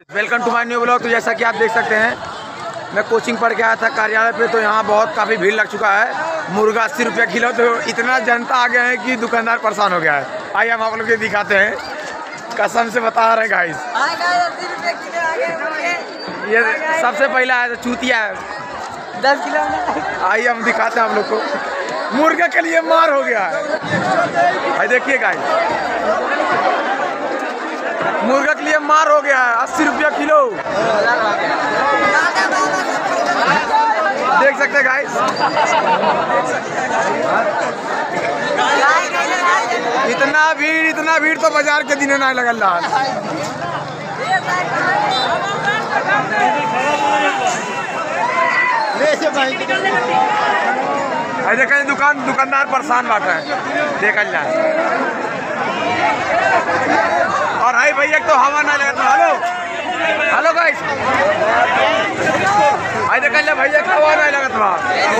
Welcome to my new blog तो जैसा कि आप देख सकते हैं मैं कोचिंग पढ़ के आया था कार्यालय पे तो यहाँ बहुत काफ़ी भीड़ लग चुका है। मुर्गा अस्सी रुपया किलो तो इतना जनता आ गया है कि दुकानदार परेशान हो गया है। आइए हम आप लोग को दिखाते हैं। कसम से बता रहे हैं गाइस ये सबसे पहला है तो चूतिया है। दस किलो आइए हम दिखाते हैं आप लोग को। मुर्गे के लिए मार हो गया है। देखिए गाइस मुर्गा के लिए मार हो गया है, अस्सी रुपया किलो। देख सकते हैं गाइस इतना भीड़ इतना भीड़ तो बाज़ार के दिन ना लगल रहा। देखें दुकान, दुकानदार परेशान बात है। देखल जाए। हवा ना लगा तो हेलो। हेलो गाइस आई देखल ले भैया के हवा नहीं लगत बा।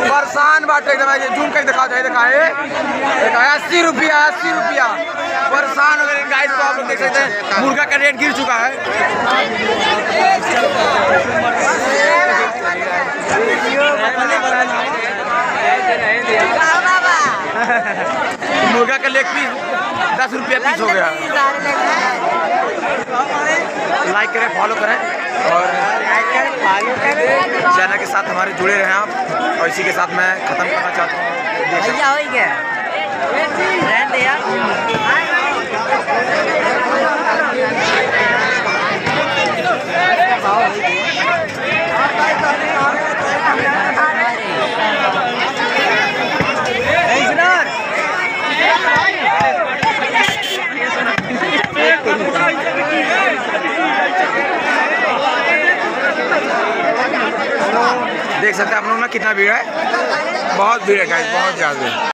परेशान बाटे एकदम आई जूम के दिखा दे दिखा है देखा अस्सी रुपया अस्सी रुपया। परेशान गए। गाइस तो आप देख सकते हैं, मुर्गा का रेट गिर चुका है। मुर्गा का लेग पीस दस रुपया पीस हो गया। लाइक करें फॉलो करें और चैनल के साथ हमारे जुड़े रहें आप और इसी के साथ मैं ख़त्म करना चाहता हूँ। देख सकते हैं आप लोग ना कितना भीड़ है। बहुत भीड़ है गाइस बहुत ज़्यादा